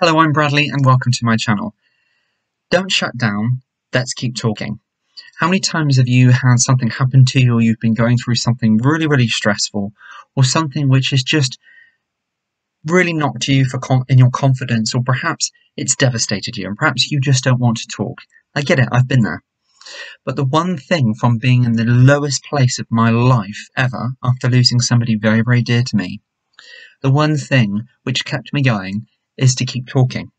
Hello, I'm Bradley and welcome to my channel. Don't shut down, let's keep talking. How many times have you had something happen to you or you've been going through something really, really stressful or something which has just really knocked you for in your confidence or perhaps it's devastated you and perhaps you just don't want to talk. I get it, I've been there. But the one thing from being in the lowest place of my life ever after losing somebody very, very dear to me, the one thing which kept me going is to keep talking.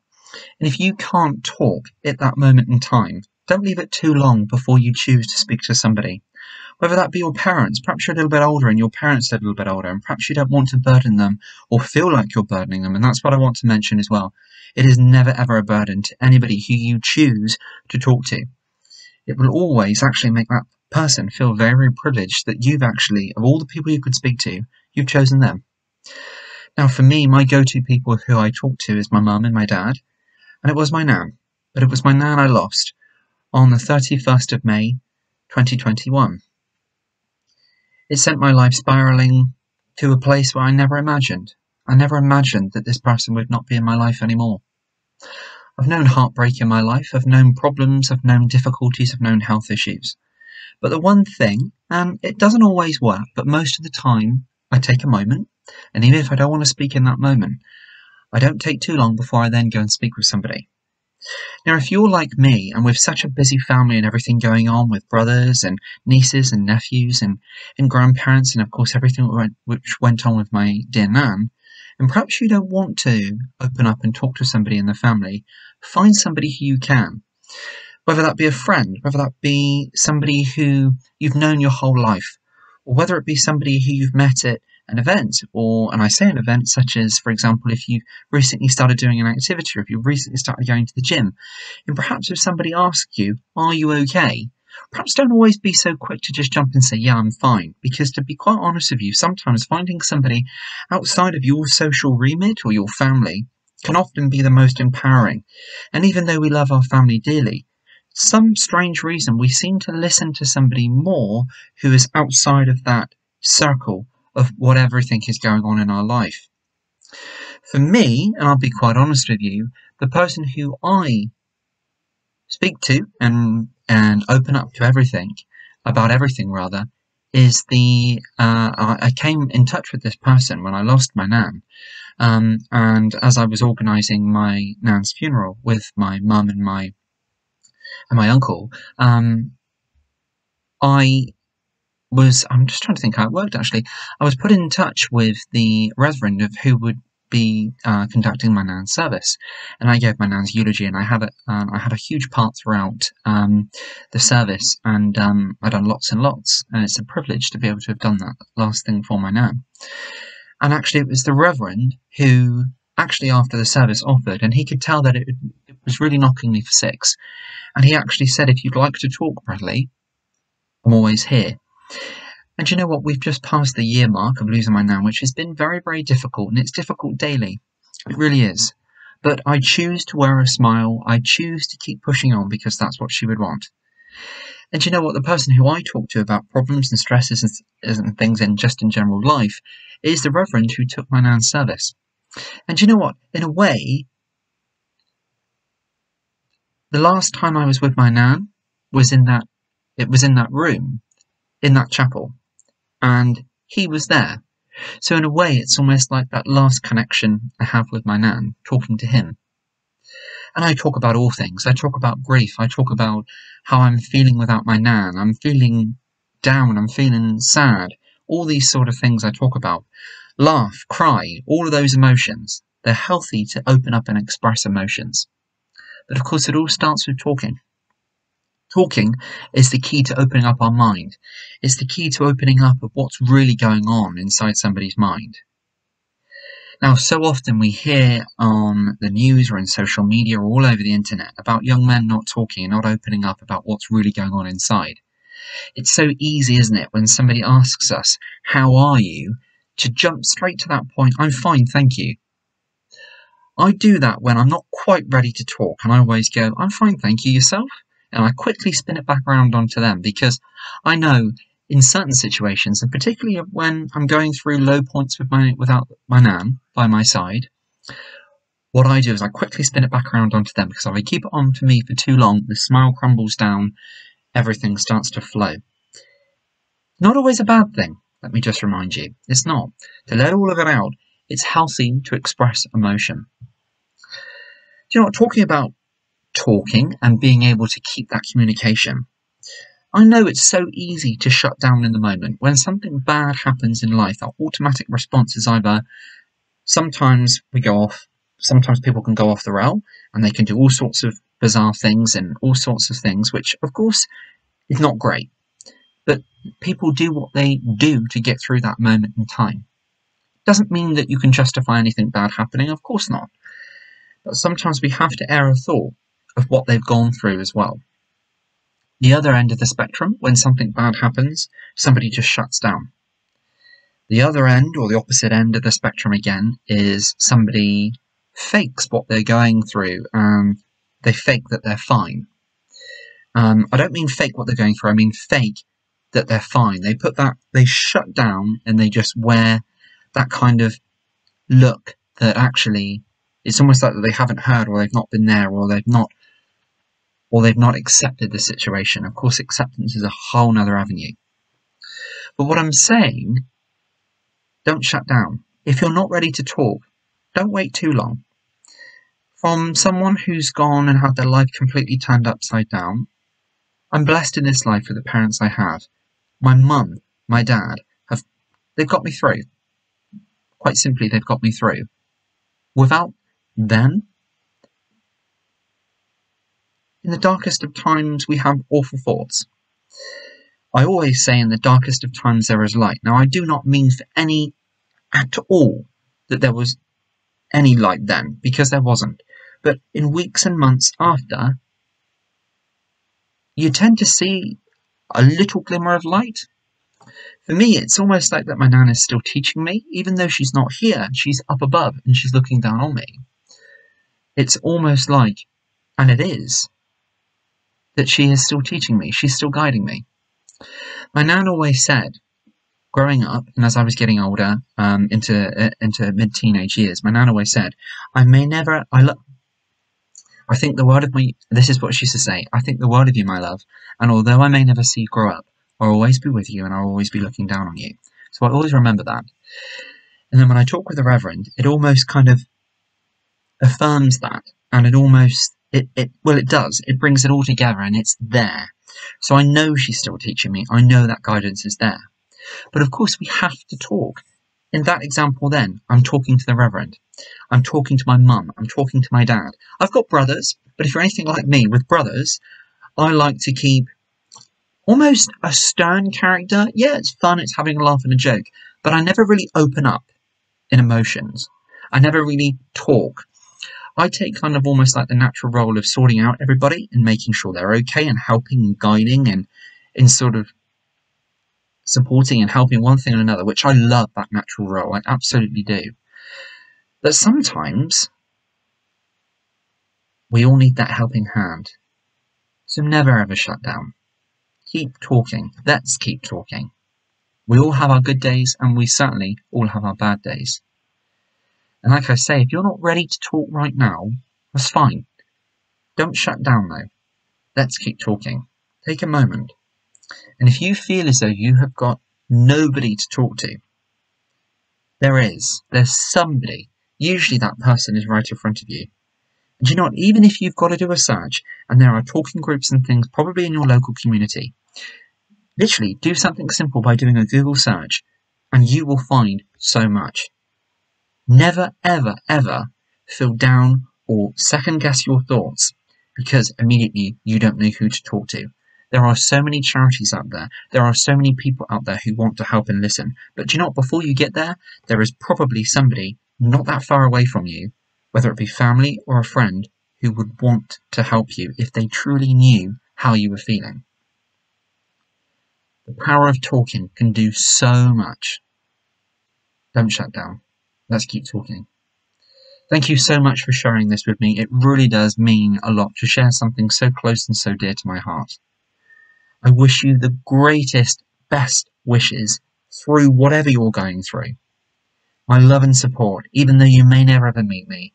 And if you can't talk at that moment in time, don't leave it too long before you choose to speak to somebody. Whether that be your parents, perhaps you're a little bit older and your parents are a little bit older, and perhaps you don't want to burden them or feel like you're burdening them, and that's what I want to mention as well. It is never ever a burden to anybody who you choose to talk to. It will always actually make that person feel very privileged that you've actually, of all the people you could speak to, you've chosen them. Now, for me, my go-to people who I talk to is my mum and my dad, and it was my nan. But it was my nan I lost on the 31st of May, 2021. It sent my life spiraling to a place where I never imagined. I never imagined that this person would not be in my life anymore. I've known heartbreak in my life, I've known problems, I've known difficulties, I've known health issues. But the one thing, and it doesn't always work, but most of the time, I take a moment and even if I don't want to speak in that moment, I don't take too long before I then go and speak with somebody. Now, if you're like me and with such a busy family and everything going on with brothers and nieces and nephews and, and grandparents and of course everything which went on with my dear Nan, and perhaps you don't want to open up and talk to somebody in the family, find somebody who you can. Whether that be a friend, whether that be somebody who you've known your whole life, or whether it be somebody who you've met at an event, or, and I say an event such as, for example, if you recently started doing an activity, or if you recently started going to the gym, and perhaps if somebody asks you, are you okay? Perhaps don't always be so quick to just jump and say, yeah, I'm fine. Because to be quite honest with you, sometimes finding somebody outside of your social remit or your family can often be the most empowering. And even though we love our family dearly, some strange reason we seem to listen to somebody more who is outside of that circle of what everything is going on in our life. For me, and I'll be quite honest with you, the person who I speak to and and open up to everything about everything rather is the uh, I came in touch with this person when I lost my nan, um, and as I was organising my nan's funeral with my mum and my and my uncle, um, I was I'm just trying to think how it worked actually. I was put in touch with the reverend of who would be uh, conducting my nan's service, and I gave my nan's eulogy, and I had a um, I had a huge part throughout um, the service, and um, I done lots and lots, and it's a privilege to be able to have done that last thing for my nan. And actually, it was the reverend who actually after the service offered, and he could tell that it was really knocking me for six, and he actually said, "If you'd like to talk, Bradley, I'm always here." And you know what? We've just passed the year mark of losing my nan, which has been very, very difficult, and it's difficult daily. It really is. But I choose to wear a smile. I choose to keep pushing on because that's what she would want. And you know what? The person who I talk to about problems and stresses and, and things in just in general life is the Reverend who took my nan's service. And you know what? In a way, the last time I was with my nan was in that it was in that room in that chapel, and he was there. So in a way, it's almost like that last connection I have with my nan, talking to him. And I talk about all things. I talk about grief. I talk about how I'm feeling without my nan. I'm feeling down. I'm feeling sad. All these sort of things I talk about. Laugh, cry, all of those emotions. They're healthy to open up and express emotions. But of course, it all starts with talking. Talking is the key to opening up our mind. It's the key to opening up of what's really going on inside somebody's mind. Now, so often we hear on the news or in social media or all over the internet about young men not talking and not opening up about what's really going on inside. It's so easy, isn't it, when somebody asks us, How are you? to jump straight to that point, I'm fine, thank you. I do that when I'm not quite ready to talk, and I always go, I'm fine, thank you, yourself? and I quickly spin it back around onto them because I know in certain situations, and particularly when I'm going through low points with my without my nan by my side, what I do is I quickly spin it back around onto them because if I keep it on for me for too long, the smile crumbles down, everything starts to flow. Not always a bad thing, let me just remind you. It's not. To let all of it out, it's healthy to express emotion. You know what? Talking about talking and being able to keep that communication. I know it's so easy to shut down in the moment. When something bad happens in life, our automatic response is either sometimes we go off, sometimes people can go off the rail and they can do all sorts of bizarre things and all sorts of things, which of course is not great. But people do what they do to get through that moment in time. Doesn't mean that you can justify anything bad happening, of course not. But sometimes we have to air a thought of what they've gone through as well. The other end of the spectrum, when something bad happens, somebody just shuts down. The other end, or the opposite end of the spectrum again, is somebody fakes what they're going through and they fake that they're fine. Um, I don't mean fake what they're going through, I mean fake that they're fine. They put that, they shut down and they just wear that kind of look that actually it's almost like that they haven't heard or they've not been there or they've not or they've not accepted the situation. Of course, acceptance is a whole nother avenue. But what I'm saying, don't shut down. If you're not ready to talk, don't wait too long. From someone who's gone and had their life completely turned upside down, I'm blessed in this life with the parents I have. My mum, my dad, have they've got me through. Quite simply, they've got me through. Without them, in the darkest of times, we have awful thoughts. I always say in the darkest of times there is light. Now, I do not mean for any at all that there was any light then, because there wasn't. But in weeks and months after, you tend to see a little glimmer of light. For me, it's almost like that my nan is still teaching me, even though she's not here, she's up above and she's looking down on me. It's almost like, and it is, that she is still teaching me, she's still guiding me. My nan always said, growing up, and as I was getting older, um, into uh, into mid teenage years, my nan always said, "I may never, I look, I think the world of me. This is what she used to say. I think the world of you, my love, and although I may never see you grow up, I'll always be with you, and I'll always be looking down on you." So I always remember that. And then when I talk with the Reverend, it almost kind of affirms that, and it almost it, it well it does. It brings it all together and it's there. So i know she's still teaching me. I know that guidance is there. But of course we have to talk. In that example then i'm talking to the reverend. I'm talking to my mum. I'm talking to my dad. I've got brothers but if you're anything like me with brothers i like to keep almost a stern character. Yeah it's fun. It's having a laugh and a joke. But i never really open up in emotions. I never really talk I take kind of almost like the natural role of sorting out everybody and making sure they're okay and helping and guiding and in sort of supporting and helping one thing and another, which I love that natural role. I absolutely do. But sometimes we all need that helping hand. So never ever shut down. Keep talking. Let's keep talking. We all have our good days and we certainly all have our bad days. And like I say, if you're not ready to talk right now, that's fine. Don't shut down though. Let's keep talking. Take a moment. And if you feel as though you have got nobody to talk to, there is. There's somebody. Usually that person is right in front of you. And you know what? Even if you've got to do a search, and there are talking groups and things probably in your local community, literally do something simple by doing a Google search, and you will find so much. Never, ever, ever feel down or second guess your thoughts because immediately you don't know who to talk to. There are so many charities out there. There are so many people out there who want to help and listen. But do you know what? Before you get there, there is probably somebody not that far away from you, whether it be family or a friend, who would want to help you if they truly knew how you were feeling. The power of talking can do so much. Don't shut down let's keep talking. Thank you so much for sharing this with me. It really does mean a lot to share something so close and so dear to my heart. I wish you the greatest, best wishes through whatever you're going through. My love and support, even though you may never ever meet me,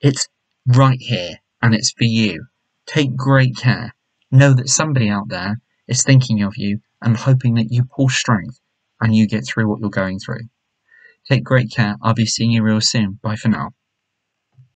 it's right here and it's for you. Take great care. Know that somebody out there is thinking of you and hoping that you pull strength and you get through what you're going through. Take great care. I'll be seeing you real soon. Bye for now.